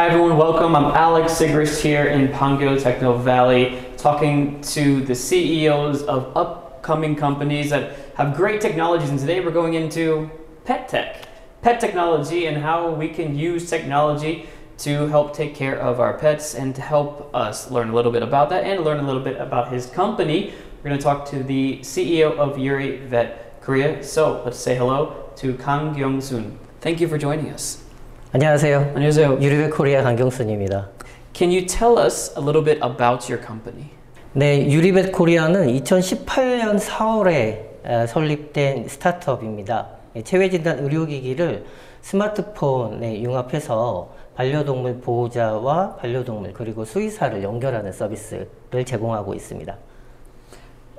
Hi everyone, welcome. I'm Alex Sigrist here in Pangyo Techno Valley, talking to the CEOs of upcoming companies that have great technologies. And today we're going into pet tech, pet technology, and how we can use technology to help take care of our pets and to help us learn a little bit about that and learn a little bit about his company. We're going to talk to the CEO of Yuri Vet Korea. So let's say hello to Kang Kyung Soon. Thank you for joining us. 안녕하세요. 안녕하세요. 유리벳 코리아 강경순입니다. Can you tell us a little bit about your company? 네, 유리벳 코리아는 2018년 4월에 설립된 스타트업입니다. 예, 체외진단 의료기기를 스마트폰에 융합해서 반려동물 보호자와 반려동물 그리고 수의사를 연결하는 서비스를 제공하고 있습니다.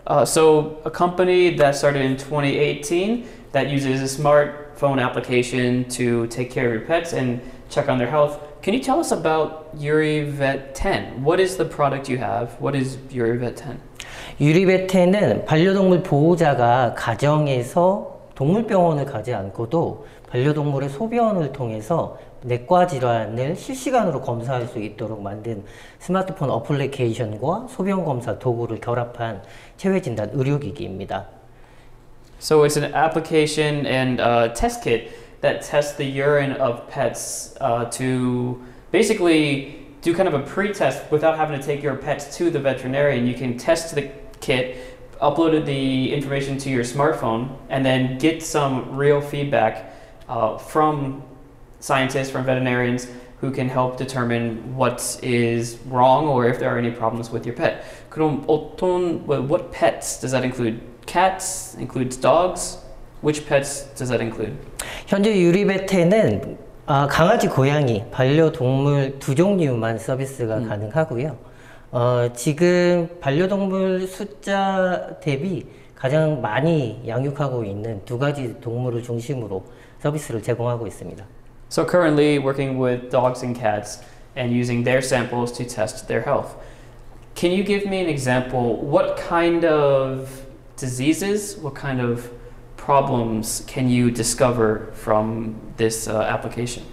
Uh, so, a company that started in 2018 that uses a smartphone application to take care of your pets and check on their health. Can you tell us about Yuri Vet 10? What is the product you have? What is Yuri Vet 10? 유리베테는 반려동물 보호자가 가정에서 동물병원을 가지 않고도 반려동물의 소변을 통해서 내과 질환을 실시간으로 검사할 수 있도록 만든 스마트폰 어플리케이션과 소변 검사 도구를 결합한 체외 진단 의료기기입니다. So, it's an application and uh, test kit that tests the urine of pets uh, to basically do kind of a pre test without having to take your pets to the veterinarian. You can test the kit, upload the information to your smartphone, and then get some real feedback uh, from scientists, from veterinarians who can help determine what is wrong or if there are any problems with your pet. 그럼 어떤, what, what pets does that include? Cats? Includes dogs? Which pets does that include? 현재 유리베테는 아, 강아지, 고양이, 반려동물 두 종류만 서비스가 가능하고요. 어, 지금 반려동물 숫자 대비 가장 많이 양육하고 있는 두 가지 동물을 중심으로 서비스를 제공하고 있습니다. So currently working with dogs and cats and using their samples to test their health. Can you give me an example? What kind of diseases, what kind of problems can you discover from this uh, application?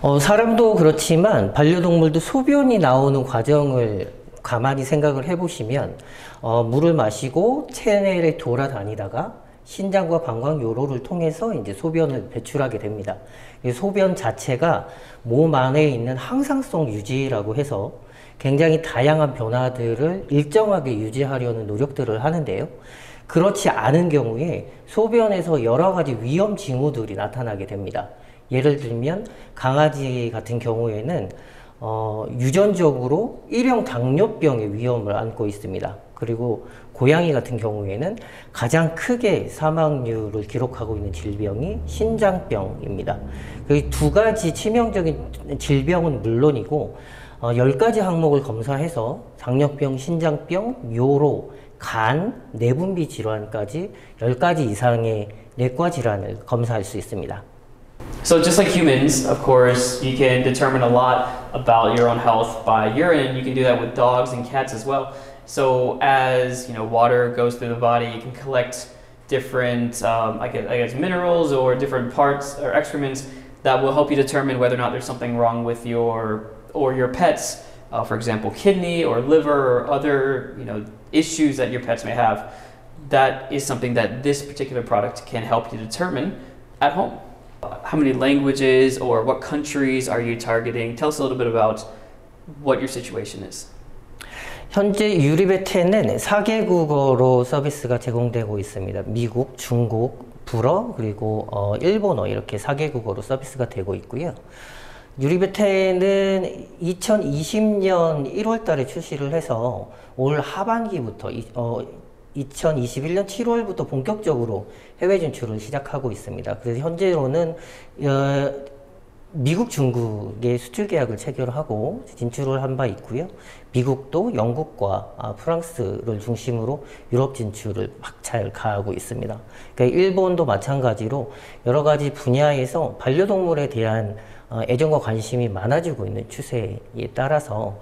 어, 사람도 그렇지만 반려동물도 소변이 나오는 과정을 가만히 생각을 해보시면 어, 물을 마시고 체내를 돌아다니다가 신장과 방광 요로를 통해서 이제 소변을 배출하게 됩니다. 이 소변 자체가 몸 안에 있는 항상성 유지라고 해서 굉장히 다양한 변화들을 일정하게 유지하려는 노력들을 하는데요. 그렇지 않은 경우에 소변에서 여러 가지 위험 징후들이 나타나게 됩니다. 예를 들면 강아지 같은 경우에는 어, 유전적으로 일형 당뇨병의 위험을 안고 있습니다. 그리고 고양이 같은 경우에는 가장 크게 사망률을 기록하고 있는 질병이 신장병입니다. 그 두 가지 치명적인 질병은 물론이고 어, 10가지 항목을 검사해서 당뇨병, 신장병, 요로, 간, 내분비 질환까지 10가지 이상의 내과 질환을 검사할 수 있습니다. So just like humans, of course, you can determine a lot about your own health by urine. You can do that with dogs and cats as well. So as you know, water goes through the body, you can collect different, um, I, guess, I guess, minerals or different parts or excrements that will help you determine whether or not there's something wrong with your or your pets. Uh, for example, kidney or liver or other you know issues that your pets may have. That is something that this particular product can help you determine at home. How many languages or what countries are you targeting? Tell us a little bit about what your situation is. 현재 유리베테는 4개국어로 서비스가 제공되고 있습니다. 미국, 중국, 불어, 그리고 어, 일본어 이렇게 4개국어로 서비스가 되고 있고요. 유리베테는 2020년 1월 달에 출시를 해서 올 하반기부터 이, 어, 2021년 7월부터 본격적으로 해외 진출을 시작하고 있습니다. 그래서 현재로는 어, 미국, 중국에 수출 계약을 체결하고 진출을 한 바 있고요. 미국도 영국과 아, 프랑스를 중심으로 유럽 진출을 박차를 가하고 있습니다. 그러니까 일본도 마찬가지로 여러 가지 분야에서 반려동물에 대한 어, 애정과 관심이 많아지고 있는 추세에 따라서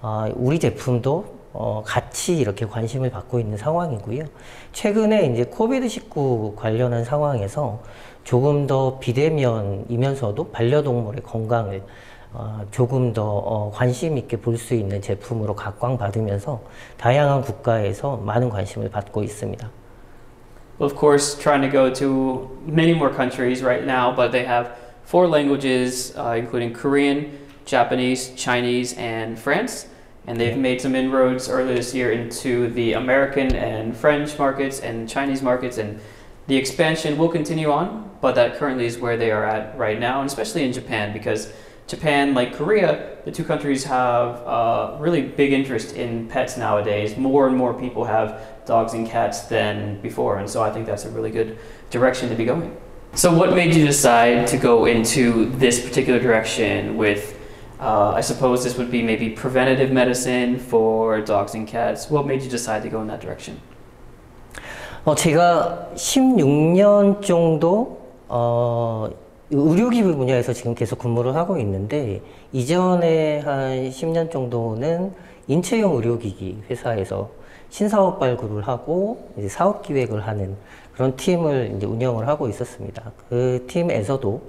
어, 우리 제품도 어, 같이 이렇게 관심을 받고 있는 상황이고요. 최근에 이제 코비드19 관련한 상황에서 조금 더 비대면이면서도 반려동물의 건강을 어, 조금 더 어, 관심 있게 볼 수 있는 제품으로 각광받으면서 다양한 국가에서 많은 관심을 받고 있습니다. Of course, trying to go to many more countries right now, but they have four languages, uh, including Korean, Japanese, Chinese, and France. And they've made some inroads earlier this year into the American and French markets and Chinese markets, and the expansion will continue on, but that currently is where they are at right now, and especially in Japan, because Japan, like Korea, the two countries have uh, really big interest in pets nowadays. More and more people have dogs and cats than before, and so I think that's a really good direction to be going. So, what made you decide to go into this particular direction with? Uh, I suppose this would be maybe preventative medicine for dogs and cats. What made you decide to go in that direction? 어, 제가 16년 정도 어, 의료기기 분야에서 지금 계속 근무를 하고 있는데 이전에 한 10년 정도는 인체형 의료기기 회사에서 신사업 발굴을 하고 이제 사업 기획을 하는 그런 팀을 이제 운영을 하고 있었습니다. 그 팀에서도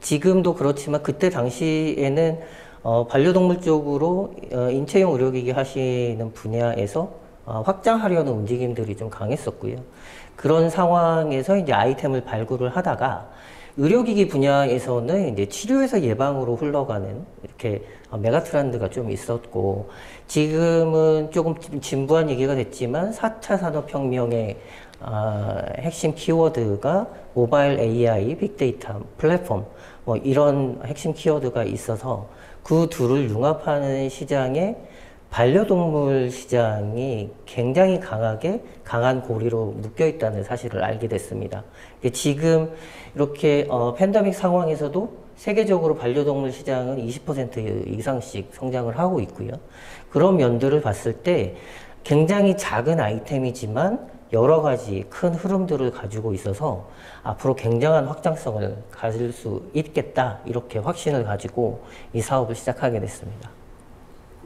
지금도 그렇지만 그때 당시에는 어, 반려동물 쪽으로 어, 인체형 의료기기 하시는 분야에서 어, 확장하려는 움직임들이 좀 강했었고요. 그런 상황에서 이제 아이템을 발굴을 하다가 의료기기 분야에서는 이제 치료에서 예방으로 흘러가는 이렇게 메가트렌드가 좀 있었고 지금은 조금 진부한 얘기가 됐지만 4차 산업혁명의 아, 핵심 키워드가 모바일 AI, 빅데이터, 플랫폼 뭐 이런 핵심 키워드가 있어서 그 둘을 융합하는 시장에 반려동물 시장이 굉장히 강하게 강한 고리로 묶여 있다는 사실을 알게 됐습니다. 지금 이렇게 어, 팬데믹 상황에서도 세계적으로 반려동물 시장은 20% 이상씩 성장을 하고 있고요. 그런 면들을 봤을 때 굉장히 작은 아이템이지만 여러 가지 큰 흐름들을 가지고 있어서 앞으로 굉장한 확장성을 가질 수 있겠다 이렇게 확신을 가지고 이 사업을 시작하게 됐습니다.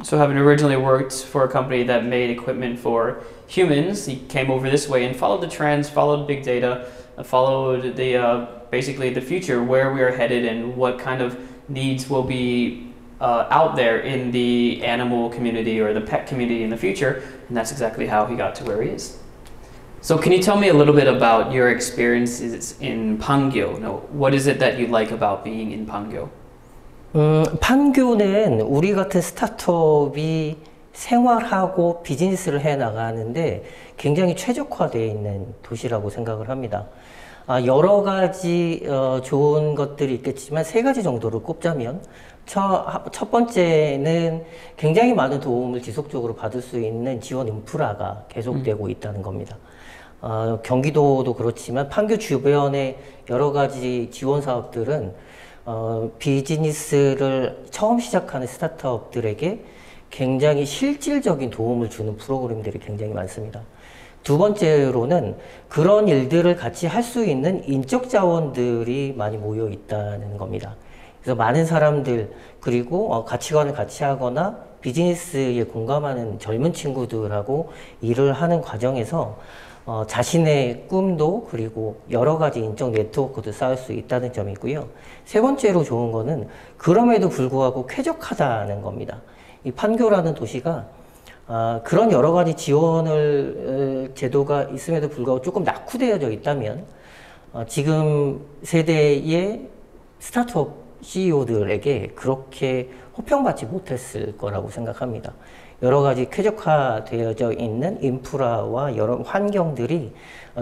So, having originally worked for a company that made equipment for humans, he came over this way and followed the trends, followed big data, followed the uh, basically the future, where we are headed, and what kind of needs will be uh, out there in the animal community or the pet community in the future, and that's exactly how he got to where he is. So, can you tell me a little bit about your experiences in Pangyo? What is it that you like about being in Pangyo? 음, 판교는 우리 같은 스타트업이 생활하고 비즈니스를 해 나가는데 굉장히 최적화되어 있는 도시라고 생각을 합니다. 아, 여러 가지 어, 좋은 것들이 있겠지만 세 가지 정도를 꼽자면 첫, 첫 번째는 굉장히 많은 도움을 지속적으로 받을 수 있는 지원 인프라가 계속되고 있다는 겁니다. 어, 경기도도 그렇지만 판교 주변의 여러 가지 지원 사업들은 어, 비즈니스를 처음 시작하는 스타트업들에게 굉장히 실질적인 도움을 주는 프로그램들이 굉장히 많습니다. 두 번째로는 그런 일들을 같이 할 수 있는 인적 자원들이 많이 모여 있다는 겁니다. 그래서 많은 사람들 그리고 어, 가치관을 같이 하거나 비즈니스에 공감하는 젊은 친구들하고 일을 하는 과정에서 어, 자신의 꿈도 그리고 여러 가지 인적 네트워크도 쌓을 수 있다는 점이고요. 세 번째로 좋은 거는 그럼에도 불구하고 쾌적하다는 겁니다. 이 판교라는 도시가 아, 그런 여러 가지 지원을 에, 제도가 있음에도 불구하고 조금 낙후되어져 있다면 어, 지금 세대의 스타트업 CEO들에게 그렇게 호평받지 못했을 거라고 생각합니다. 여러 가지 쾌적화되어져 있는 인프라와 여러 환경들이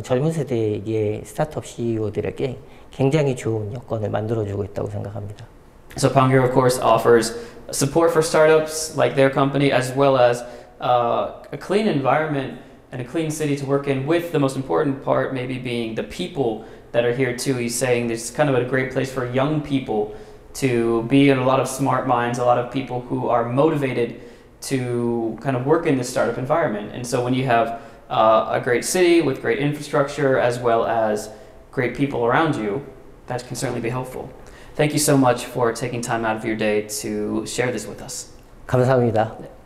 젊은 세대의 스타트업 CEO들에게 굉장히 좋은 여건을 만들어주고 있다고 생각합니다. So Pangyo, of course, offers support for startups like their company, as well as uh, a clean environment and a clean city to work in. With the most important part, maybe being the people that are here too. He's saying this is kind of a great place for young people to be in a lot of smart minds, a lot of people who are motivated to kind of work in this startup environment. And so when you have uh, a great city with great infrastructure as well as great people around you, that can certainly be helpful. Thank you so much for taking time out of your day to share this with us. 감사합니다.